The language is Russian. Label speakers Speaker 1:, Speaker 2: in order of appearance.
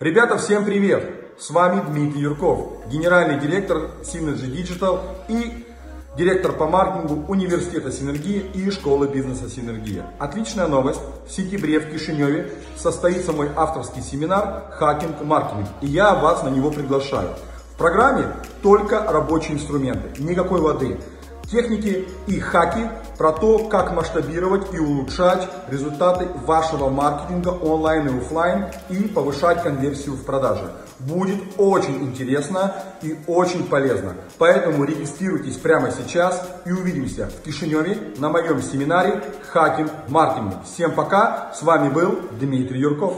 Speaker 1: Ребята, всем привет! С вами Дмитрий Юрков, генеральный директор Synergy Digital и директор по маркетингу Университета Синергия и Школы бизнеса Синергия. Отличная новость. В сентябре в Кишиневе состоится мой авторский семинар «Хакинг маркетинг», и я вас на него приглашаю. В программе только рабочие инструменты, никакой воды техники и хаки про то, как масштабировать и улучшать результаты вашего маркетинга онлайн и офлайн и повышать конверсию в продаже. Будет очень интересно и очень полезно. Поэтому регистрируйтесь прямо сейчас и увидимся в Кишиневе на моем семинаре «Хакинг маркетинг». Всем пока, с вами был Дмитрий Юрков.